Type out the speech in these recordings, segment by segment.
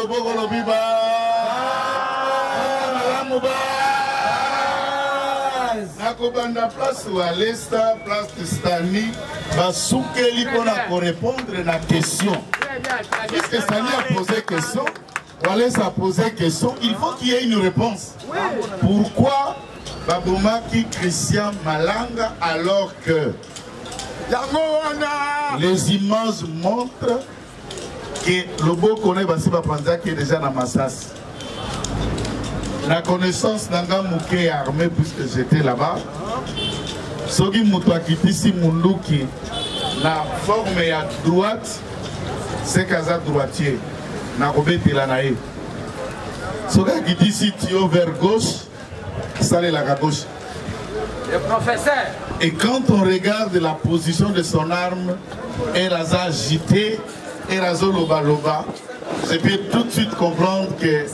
okotombola na loboko lobi ba malamu ba nakobanda place walesta place de stani basukeli mpona korépondre na question. Puisque stani a posé question? Walesa a posé question. Il faut qu'il y ait une réponse. Pourquoi babomaki christian malanga alors que les images montrent que loboko na ye basi bapanzaki déjà na masasi la connaissance nanga moke ya armée puisque j'étais là-bas. Soki moto akitisi munduki na forme ya droite seke aza droitier. Nakobetela na ye. Soki akitisi tio vers gauche salelaka gauche. Le professeur. et quand on regarde la position de son arme elle aza agité elle azoloba-loba je peux tout de suite comprendre que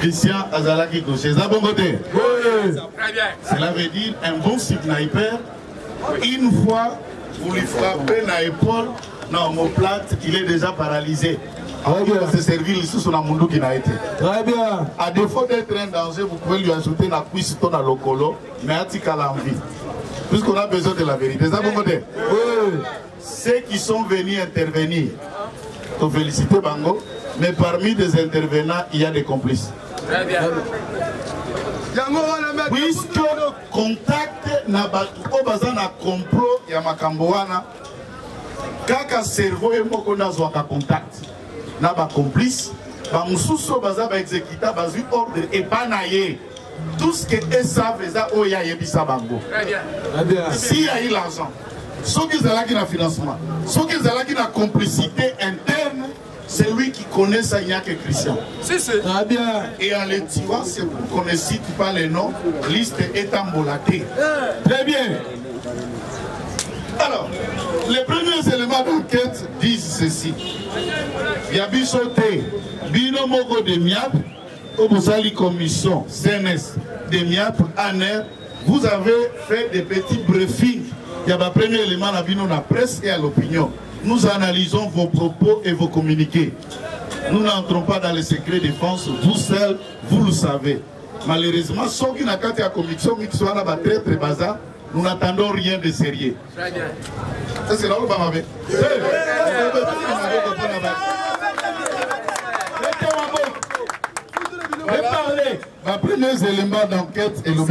christian azalaki gaucher. Bongo te Très bien. cela veut dire un bon sniper. Une fois vous lui frappez na épaule na omoplate il est déjà paralysé. Akoki se servir lisusu na munduki na ye te Très bien. à défaut d'être un danger vous pouvez lui ajouter na cuisse to na lokolo mais atikala en vie puisqu'on a besoin de la vérité. Eza bongo te ceux qui sont venus intervenir to féliciter bango mais parmi des intervenants il y a des complices. Très bien. puisque contact na bato baza na complot ya makambo wana. Kaka cerveau ye moko nde azwaka contact. Na bacomplice bamosusu oyo baza baexécuta bazwi ordre epa na ye tout ce que esave eza oyo ayebisa bango Très bien. Très bien. si ya eu l'argent soki ezalaki na financement soki ezalaki na complicité interne c'est lui qui connaît ça il n'y a que christian Si, si. Très bien. et en le tuant c'est pour qu'on ne cite pas les noms liste est embolatée Très bien. Alors, les premiers éléments d'enquête disent ceci. Yabiso te, bino moko de MIAP, Obosali Commission, CNS, MIAP, ANER, vous avez fait des petits briefings. Il y a le premier élément à la presse et à l'opinion. Nous analysons vos propos et vos communiqués. Nous n'entrons pas dans les secrets défense, vous seuls, vous le savez. Malheureusement, ceux qui n'ont pas la commission, qui sont là, très très bazar, nous n'attendons rien de sérieux. Ça, c'est là où on va Ma premiers éléments d'enquête est le.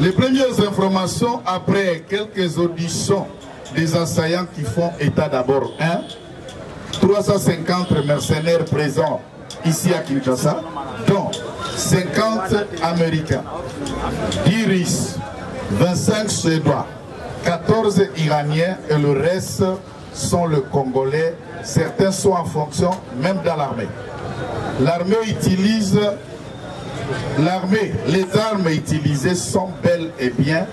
Les premières informations après quelques auditions des assaillants qui font état d'abord 1, 350 mercenaires présents ici à Kinshasa, dont 50 Américains, 10 Russes, 25 Suédois, 14 Iraniens et le reste sont le Congolais. Certains sont en fonction même dans l'armée. L'armée utilise l'armée, les armes utilisées sont belles et bien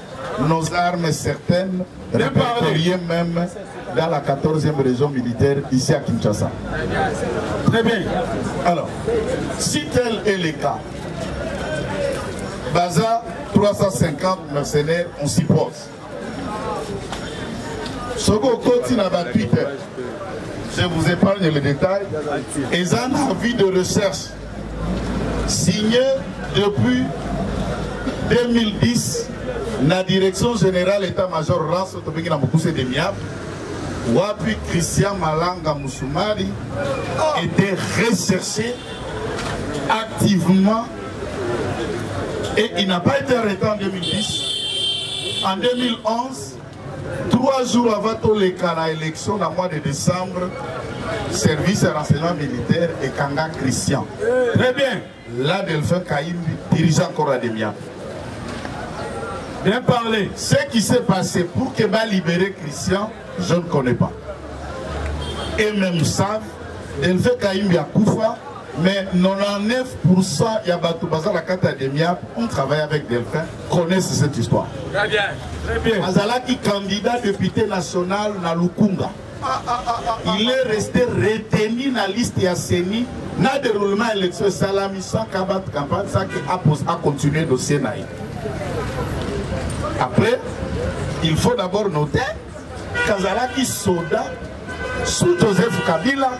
nos armes certaines répertoriées même dans la 14e région militaire ici à Kinshasa. Très bien. Alors, si tel est le cas, Baza, 350 mercenaires, on s'y pose. Soko na ba Twitter, je vous épargne le détail, et un avis de recherche signé depuis 2010 la direction générale état-major Ranso Tobeki na Mokuse de Wapi Christian Malanga Moussoumari était recherché activement et il n'a pas été arrêté en 2010. En 2011, trois jours avant les cas élection, le mois de décembre, service renseignement militaire et Kanga Christian. Très bien. Là, Delphin Kaïmbi, dirigeant encore à Demia. Bien parlé. Ce qui s'est passé pour que va libérer Christian, je ne connais pas. Et même savent, Delphin Kaïmbi a Koufa, mais 99% Yabatou Bazar la Kata Demia, on travaille avec Delphin, connaissent cette histoire. Très bien. Très bien. Azalaki candidat député national na Lukunga. Il est resté retenu na liste ya seni na déroulement élection esalami sans kabat campagne sans que apos a continuer dossier na ye. Après il faut d'abord noter kazalaki soda sous joseph kabila.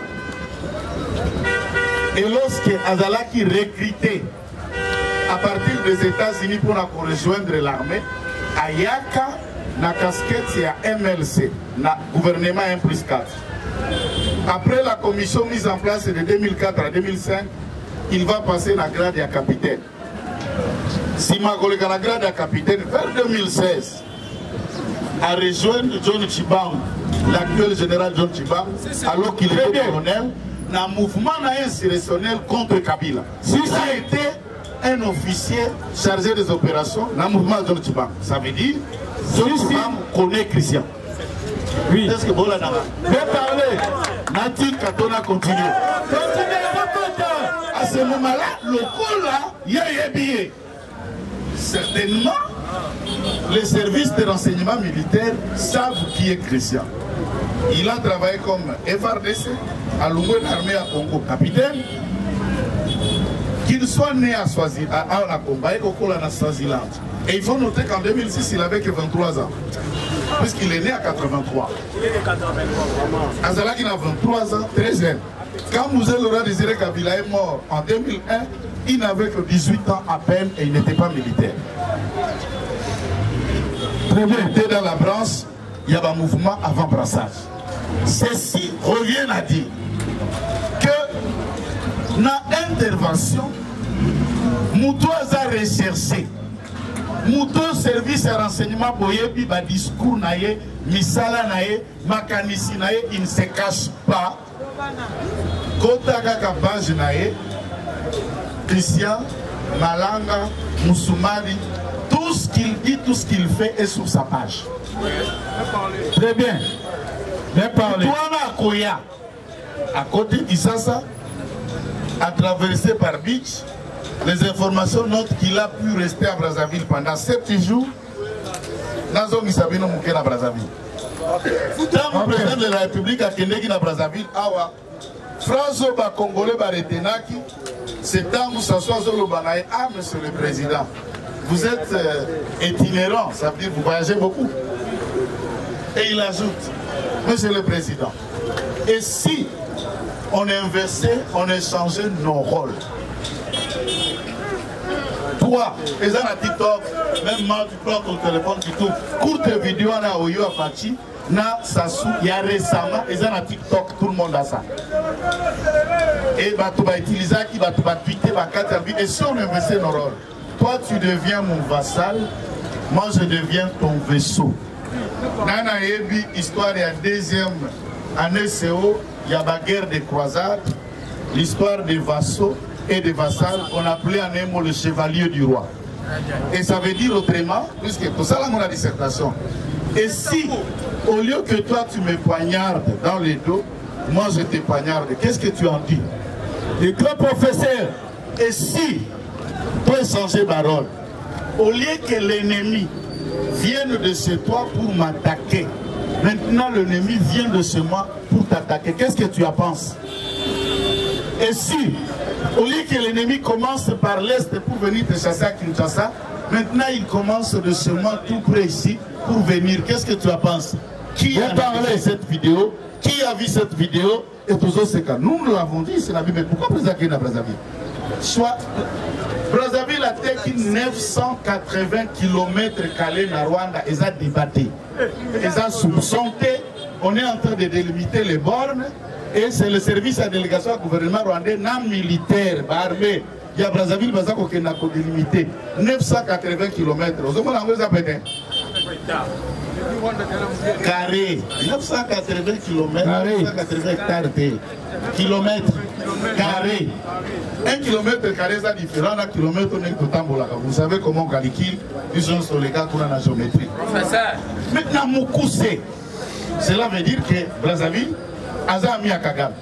Et lorsque azalaki recruté à partir des états-unis mpona korejoindre l'armée ayaka na casquette ya mlc na gouvernement 1 plus 4 après la commission mise en place de 2004 à 2005 il va passer na grade ya capitaine. Nsima koleka na grade ya capitaine vers 2016 à rejoindre John Chibang, l'actuel général John Chibang, alors qu'il était colonel, dans un mouvement insurrectionnel contre Kabila. Si ça a été un officier chargé des opérations dans le mouvement John Chibang, ça veut dire John Chibang connaît Christian. Oui. Est-ce que Bola Bien parlé. Nati Katona continue. À ce moment-là, le col là, il y a billet. Certainement, les services de renseignement militaire savent qui est Christian. Il a travaillé comme FRDC, à l'Ungwen armée à Congo, capitaine. Qu'il soit né à Swaziland, à, à combat, à Swaziland. Et il faut noter qu'en 2006, il avait que 23 ans. Puisqu'il est né à 83. Azala qui a 23 ans, très jeune. Quand Moussé Laurent Désiré Kabila est mort en 2001, il n'avait que 18 ans à peine et il n'était pas militaire. Très bien. Il était dans la branche, il y avait un mouvement avant brassage. Ceci revient à dire que dans intervention, Moutou a recherché. Moutou service de renseignement boyebi ba discours na ye, misala na ye, makanisi na ye, il ne se cache pas. Kota kaka page na ye, Christian, Malanga, Moussoumari, tout ce qu'il dit, tout ce qu'il fait est sur sa page. Très bien. Bien parlé. Touana Koya, à côté d'Issassa, a traversé par Beach, les informations notent qu'il a pu rester à Brazzaville pendant sept jours. Brazzaville. Président de la République Brazzaville, Awa. Ah, monsieur le président, vous êtes euh, itinérant, ça veut dire que vous voyagez beaucoup. Et il ajoute, Monsieur le Président, et si on inversait, on échangeait nos rôles? toi eza na tiktok. Même ma tu prends ton téléphone kitu courte video wana oyo abati na sasu ya récemment eza na tiktok tout le monde asa e bato bautilizaki bato batwite bakati ya bi et si on investit nos rôles toi tu deviens mon vassal. Moi je deviens ton vaisseau. Ngai nayebi histoire ya deuxième année seo ya baguerre de croisade l'histoire des vassaux. Et des vassals qu'on appelait en un mot le chevalier du roi. Et ça veut dire autrement, puisque pour ça là on a dissertation. Et si, au lieu que toi tu me poignardes dans les dos, moi je te poignarde, qu'est-ce que tu en dis? Le grand professeur. Et si, toi changer parole, au lieu que l'ennemi vienne de chez toi pour m'attaquer, maintenant l'ennemi vient de chez moi pour t'attaquer, qu'est-ce que tu en penses? Et si, au lieu que l'ennemi commence par l'Est pour venir te chasser à Kinshasa, maintenant il commence de chez moi tout près ici pour venir, qu'est-ce que tu en penses? Qui a parlé cette vidéo? Qui a vu cette vidéo? Et tous autres, c'est quand nous, nous l'avons dit, c'est la Bible. Mais pourquoi Brazzaville à Brazzaville Soit Brazzaville a été 980 km calés dans Rwanda, ils ont débattu. Ils ont soupçonné, on est en train de délimiter les bornes, et c'est le service à délégation du gouvernement rwandais, non militaire, armé. Il y a Brazzaville, Bazako qui n'a délimité 980 km. Vous avez vu Carré, 980 km, 980 hectares de kilomètres carrés. Un kilomètre carré, c'est différent d'un kilomètre Vous savez comment on calcule Ils sont sur les gars qu'on a la géométrie. Professeur. Maintenant, Moukoussé, cela veut dire que Brazzaville, Aza a mis à Kagame.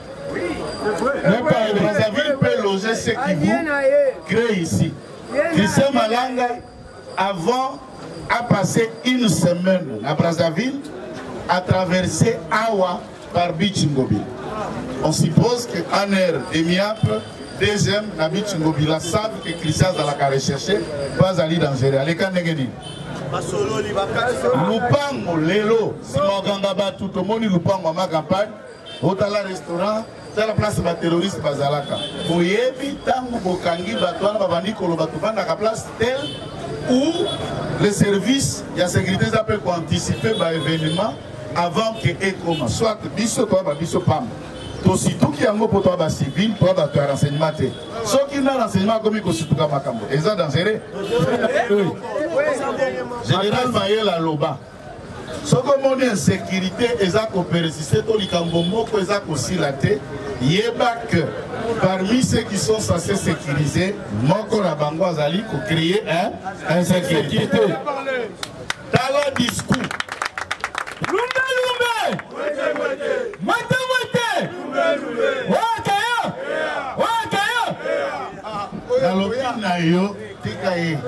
Brazzaville peut loger ce qui vous crée ici. Christian Malanga, avant, a passé une semaine à Brazzaville, a traversé Awa par Bichingobila. On suppose que Aner et Miap, deuxième, na Bichingobila, savent que Christian Zalaka recherché, pas Ali dangereux. Allez, quand n'est-ce lupango lelo nsima okanga bato tomoni lupango ya makampagne otala restaurant tala place baterroriste bazalaka. Boyebi ntango bokangi bato wana babandi koloba tovandaka place tel ou le service ya sécurité eza mpe koanticipe baévénement avant ke ekoma soit biso toya babiso pamba tosituki yango mpo toya bacivile toya bato ya renseignement te. Soki na renseignement akomi kosituka makambo eza dangereux. Général mayela aloba soki omoni insécurité eza koperesiste to likambo moko eza kosila te. Yeba que parmi ceux qui sont censés sécuriser moko na bango azali kocréer insécurité. Tala discours. Lumbe lumbe. Mwete mwete. Wakaya wakaya nalobi na yo tika ye.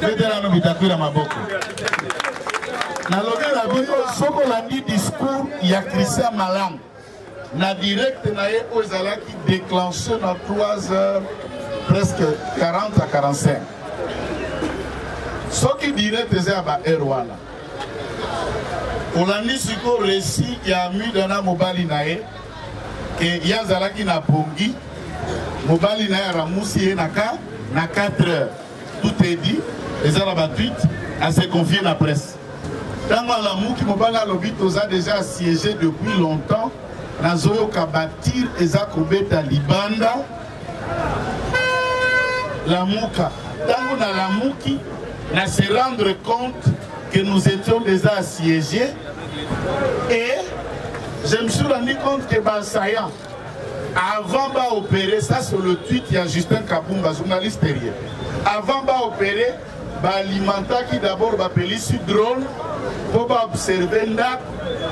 Betelano bitakwira maboko nalobi na bino soki olandi discours ya christian malamu na direct na ye oyo ezalaki déclenché na 3 heures presque 40 à 45 soki direct eza ya baheure wana olandi sikoyo resi ya mida na mobali na ye ke ye azalaki na pongi mobali na ye aramusi ye na ka na 4 heures. Tout est dit eza na batwite ase confie na presse ntango alamuki mobali alobi toza déjà assiégé depuis longtemps. Nazoyoka batire eza kobeta libanda. Lamuka ntango nalamuki na se rendre compte que nous étions déjà assiégés. Et je me suis rendu compte que bassaillant avant baopérer ça c'est le tweet ya justin kabumba journaliste hier avant baopérer baalimentaki d'abord bapelisi drone mpo baobserve ndako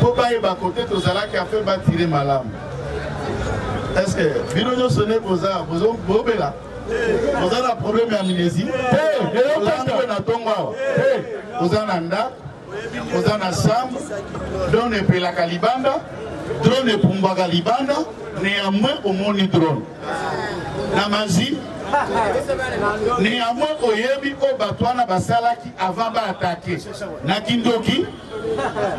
mpo bayeba kote tozalaki afe batire malamu est ce que bino nyonso nde boza bobela boza na problème ya amnésie. Olango na ntongo awa oza na ndako oza na chambre drone epelaka libanda drone epumbwaka libanda néanmoins omoni drone. Na mazi néanmoins oyebi oyo bato wana basalaki avant baatake na kindoki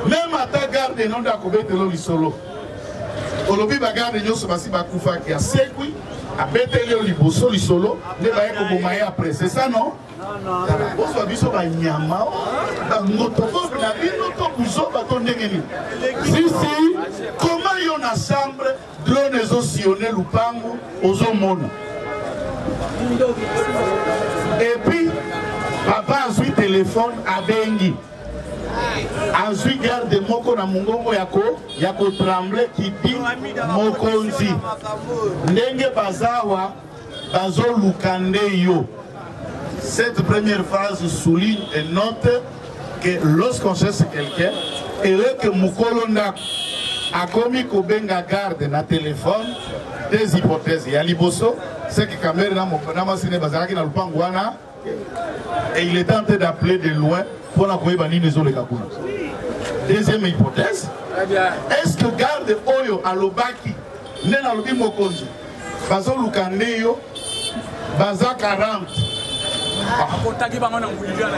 meme ata garde enondo akobetela lisolo. Olobi bagarde nyonso basi bakufaki asekwi abeteli yo liboso lisolo nde baye koboma ye apres c'est ça non? Bozwa biso banyama bangotobobe na bino to buzoba to ndenge nini? Sisi koma yo na chambre drone ezosione lupangu ozomona epuis papa azwi telefone abengi azwi garde moko na mongongo ya kotremble kidi mokonzi. Ndenge bazawa bazoluka nde yo. Cette première phrase souligne et note que lorsqu'on cherche quelqu'un ewe ke mokolo ndako akomi kobenga garde na telefone des hypothèses. Ya liboso c'est que kamere na mwasi ne bazalaki na lupango wana et il en train d'appeler de loin mpona koyeba nini ezoleka kuna deuxième hypothèse est-ce que garde oyo alobaki nde nalobi mokonzi bazoluka nde yo baza 40 akotaki bango na ngulilio na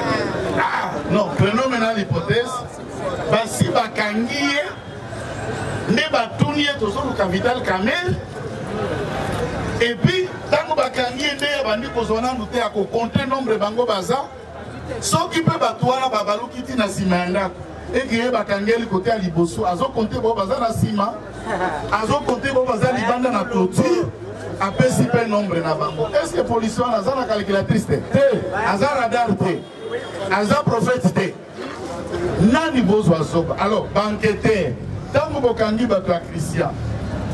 ah, non prenons maintenant l'hypothèse basi bakangi ye nde batuni ye tozoluka vital camel epuis ntango bakangi ye nde abandi kozwa nanu te ya kokonte nombre bango baza soki mpe bato wana babaluki ti na nsima ya ndako eke ye bakangeli kote ya liboso azokonte bao baza na nsima azokonte bao baza libanda na clôture apesi mpe nombre na bango. Est ce que polisi wana aza na calculatrice te? Te aza radar te aza prophète te. Nani bozwa zoba? Alors banqueter ntango bokangi bato ya christian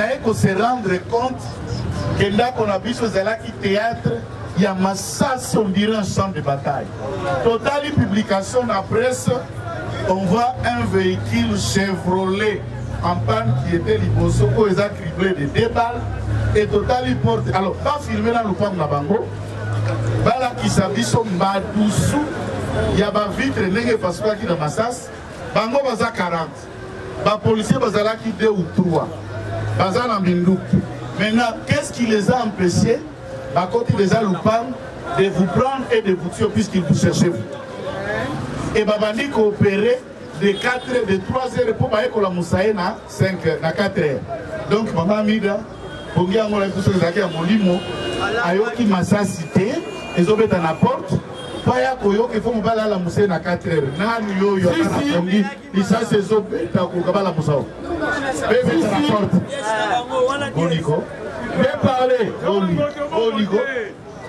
naye kose rendre compte ke ndako na biso ezalaki théâtre ya masasi on dirait un champ de bataille. Totali publication na presse on voit un véhicule chevrolet en panne qui était liboso oyo eza criblé de deux balles et totali porte alors bafilme na lopango na bango balakisa biso madusu ya bavitre ndenge epasukaki na masasi bango baza 40 bapolisier bazalaki 2 ou 3 maintenant qu'est-ce qui les a empêchés bakoti déjà lopango de vous prendre et de vous tuer puisqu'ils vous cherchez vous? Et babandi coopérer de 4 heures de 3 heures mpo bayekola mosaye na 5 heures na 4 heures. Donc mama mida pongi yango na biso ezalaki ya molimo ayoki masasi te ezobeta na porte paya koyoka efo mobali alamusa ye na 4 heures. Nani oyo pongi lisasi ezobeta koka balamusa o mpe beta na porte. Boniko Bien parler. boni boniko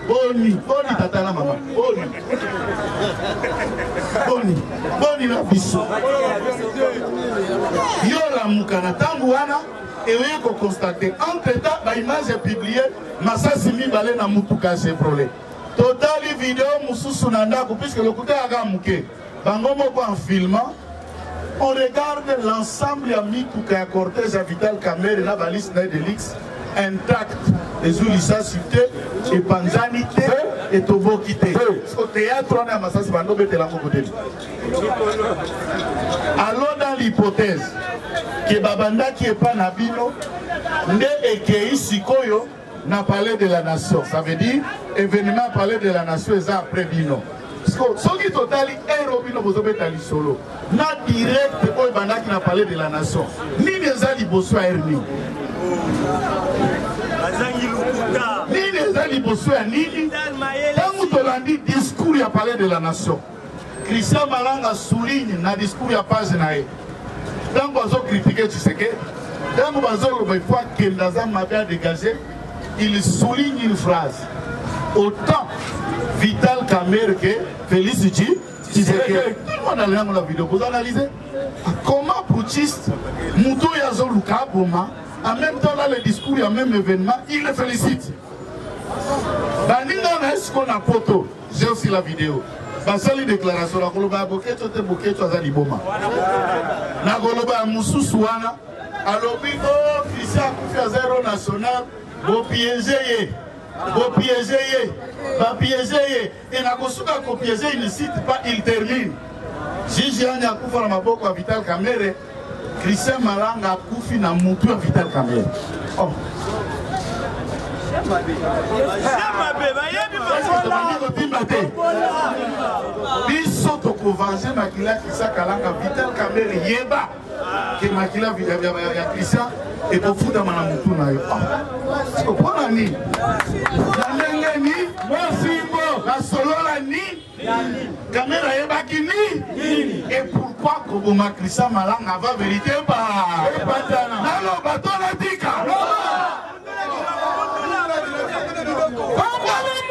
boni boni tata na mama boni boni boni na biso. Yo lamuka na ntango wana eoye kokonstate entre temps baimage publie masasi mibale na mutuka ya chevrolet totali video mosusu na ndako puiske lokuta yaka moke bango moko en filmant on regarde l'ensemble ya mituka ya cortège ya vital camere na baliste na ye de lix intact ezwi lisasi te epanzani te etoboki te. So théâtre wana ya masasi bando betela yango koteli alors dans l'hypothèse ke babandaki epa na bino nde ekei sikoyo na palais de la nation. Ça veut dire événement palais de la nation eza après bino. Siko- soki totali ere oyo bino bozobeta lisolo. Na direct oyo ebandaki na palais de la nation. Nini eza liboso ya ere nini bazangi lokuta nini eza liboso ya nini? Ntango tolandi discours ya palais de la nation. Christian malanga souligne na discours ya page na ye. Ntango azokritike tshisekedi. Ntango bazoloba ifo akende aza mabe adégage il souligne une phrase. Autant vital camere que félix Tchi- tshisekedi tout le monde alingango la vidéo bozo analyse comment putschiste moto oyo azoluka aboma en même temps là le discours ya même événement il le félicite baninga na poto j'ai aussi la vidéo. Basali déclaration. Na koloba ya boketo te boketo aza liboma na koloba ya mosusu wana. Alobi o christian akufi aza ero national bopieze ye bopieze ye bapieze ye enakosuka kopieze inisite pa il termine. Jiji ani akufa na maboko ya vital kamere christian malanga akufi na mutu ya vital kamere oh. kobimba te. Biso tokovange makila kisakalanga vital kamere yeba. ke makila ya kristian ekofutama na motu na yo. Mpona nini na ndenge ni? Mosimbo nasolola nini kamera ayebaki nini? Epourkui koboma kristian malanga va verité pa naloba to natika Vamos, vamos,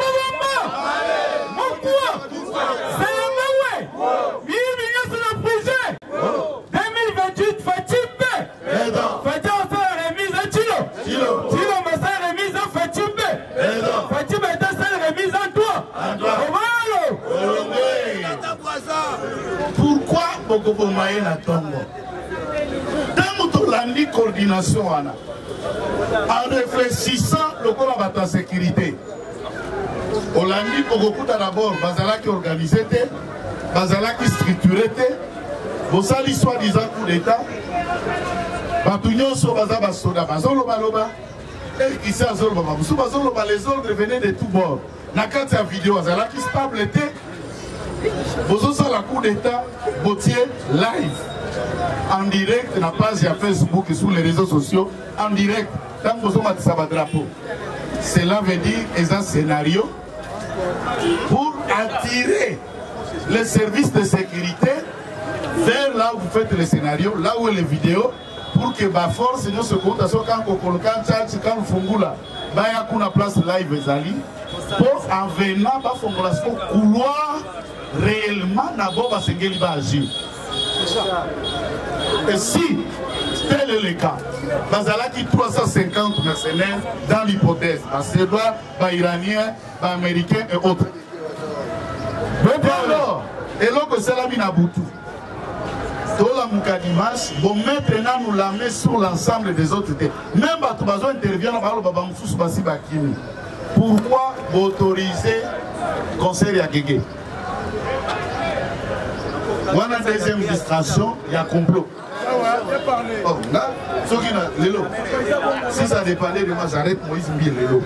vamos! Vamos! Bokoboma ye na ntongo. Ntango tolandi coordination wana en réfléchissant lokola bato ya sécurité olandi bokokuta d'abord bazalaki organise te bazalaki structuré te bosali soi-disant coup d'état. Bato nyonso baza basoda bazolobaloba ekisi azoloba bamosusu bazoloba les ordres venaient de tout bord na kati ya video azalaki stable te bozosala coup d'état botie live en direct na page ya facebook et sur les réseaux sociaux en direct. Ntango bozomatisa badrapeau cela veut dire eza scénario pour attirer les services de sécurité vers là où vous faites le scénario, là où est les vidéos, pour que ba force nous se compte so quand kokolo quand chat quand fungula ba ya kuna place live ezali pour en venant ba fungula so couloir réellement na bo ba sengeli ba agir et si tel est le cas bazalaki 350 mercenaires dans l'hypothèse basédois bairaniens baaméricains et autres. Alors eloko esalami na butu. Tolamuka dimanche bomettre nanu la main sur l'ensemble des autres te même bato bazointervient na baloba bamosusu basi bakimi. Pourquoi boautoriser concert ya gege wana deuxième distraction ya complot. Oh, nga soki na lelo si ça dépendait de moi j'arrête Moïse Mbié lelo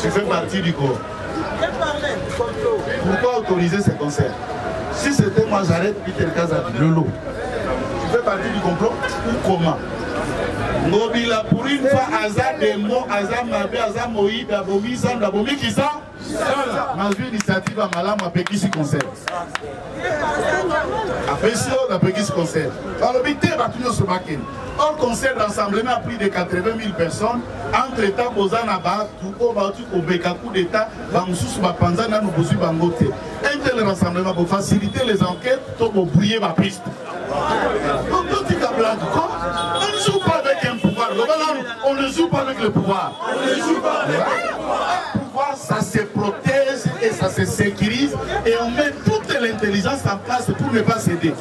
tu fais partie du corps. Pourquoi autoriser ces concerts? Si c'était moi j'arrête Peter Kazabi lelo tu fais partie du complot ou comment? Ngobila pour une fois aza demo aza mabe aza moyibi abomi sandu abomi kisa nazwi initiative ya malamu apekisi concert apesi oyo apekisi concert balobi te bato nyonso bakende or concert rassemblement a plus de 80 000 personnes. Entre temps boza na bato oyo bauti kobeka coup d'état bamosusu bapanza nanu bozwi bango te un tel rassemblement bofaciliter les enquêtes to bobrouiller bapiste. Totika blague un pouvoir loba nanu on ne joue pas avec le pouvoir. Pouvoir, ça se protège et ça se sécurise et on met toute l'intelligence en place pour ne pas céder.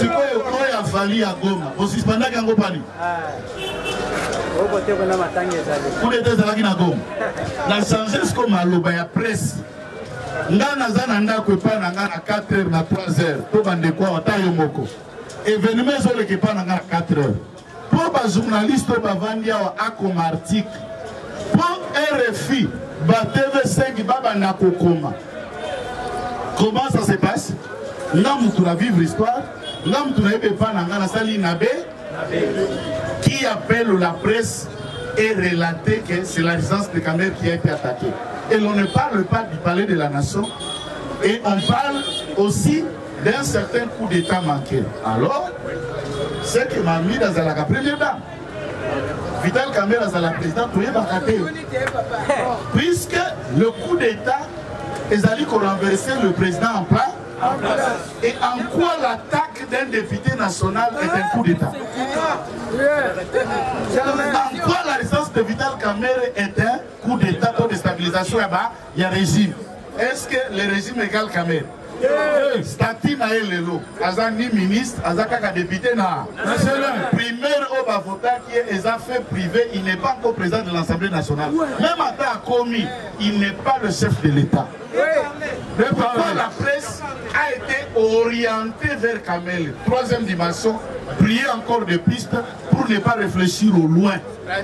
sikoyo oyo afali ya goma osispandaki yango pani kudeta ezalaki na goma. Na change siko maloba ya presse. Naza na ndako epai na nga na 4 heures na 3 heures to bandeko awa ata yo moko événement ezoleka epai na nga na 4 heures. Mpo bajournaliste oyo bavandi awa akoma article. Mpo rfi ba tv5 babanda kokoma. Comment ça se passe? Nga mutu na vivre histoire nga mutu nayebi qui appelle la presse et relater que c'est la résidence de Camer qui a été attaquée. Et l'on ne parle pas du palais de la nation, et on parle aussi d'un certain coup d'État manqué. Alors, ce qui m'a mis dans la première dame, Vital Kamera dans la présidente, puisque le coup d'État est allé renverser le président en place. Et en quoi l'attaque d'un député national est un coup d'État? En quoi la résistance de Vital Kamere est un coup d'État pour déstabilisation? Il y a régime. Est-ce que le régime égale Kamere stati na ye lelo. Aza ni ministre aza kaka député na primaire oyo bavotaki ye eza fait privé il n'est pas encore président de l'assemblée nationale. Même ata akomi il n'est pas le chef de l'état. Pourquoi la presse a été orientée vers Kamel? Troisième dimension prier encore des pistes pour ne pas réfléchir au loin.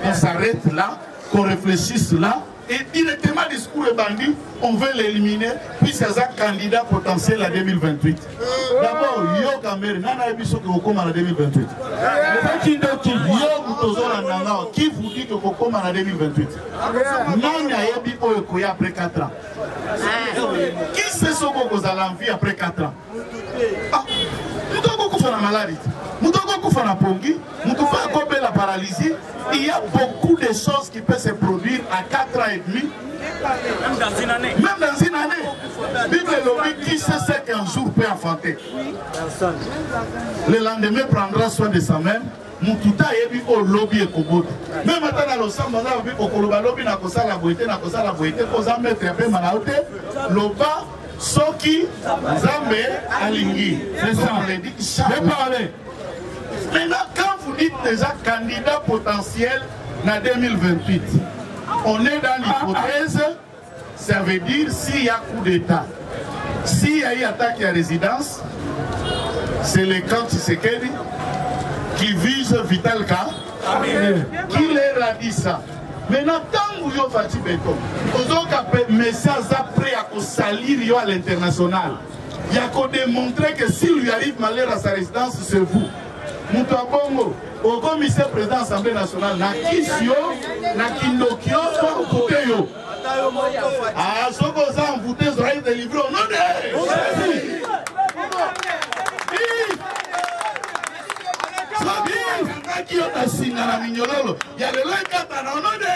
On s'arrête là qu'on réfléchisse là et directement discours bandit, on veut l'éliminer puisque c'est un candidat potentiel à 2028. D'abord, yo Kamere, nana ebiso vous en 2028. Yo Mutozora Nanga, qui vous dit que vous en 2028 Nana yebi oyo koya après 4 ans. Qui sait ce que vous allez en vie après 4 ans Ah, mutoko kufa na maladie. Mutoko kufa na pongi, mutoko akobe la paralysie. Il y a beaucoup de choses qui peuvent se produire à 4 ans et demi. Même dans une année. Même dans une année. Bible lobby, qui sait ce qu'un jour peut enfanter Le lendemain prendra soin de sa mère. mututa ayebi oyo lobi ekoboto meme ata na losambo aza lobi okoloba lobi na kosala boye te na kosala boye te mpo oza metre apema na yo te loba soki nzambe alingi Maintenant, dites déjà candidat potentiel dans 2028, on est dans l'hypothèse, ça veut dire s'il y a coup d'État, s'il y a eu attaque à résidence, c'est le camp Tshisekedi qui vise Vital K, qui leur a dit ça? Maintenant, tant que vous faites béton, vous avez message après à salir à l'international. Il y a qu'à démontrer que s'il lui arrive malheur à sa résidence, c'est vous. moto ya bongo okomisa président assemblée nationale na kisi yo na kindoki yo to mvute yo. Soki oza mvute ozalaki délivre au nom de soki akangaki yo na singa na minyololo ya lelo ekata na ono de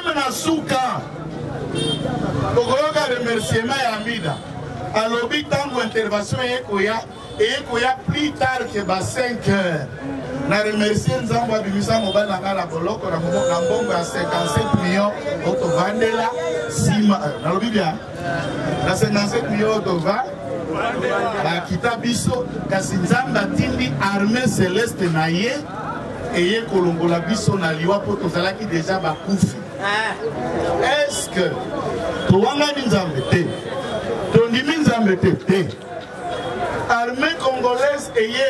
na Souka, okoyoka remerciement ya Amida. Alobi ntango intervention eyekoya eyekoya plus tard ke ba 5 heures. Na remercie nzambo abimisa mobali na ngai na boloko na mbongo ya 57 million oyo tovandela nsima eh, nalobi bia na 57 million oyo tova bakita biso kasi nzambe atindi armée céleste na ye eye kolongola biso na liwa mpo tozalaki deja bakufi estce towangani nzambe te? Tondimi nzambe te te? Armée congolaise eye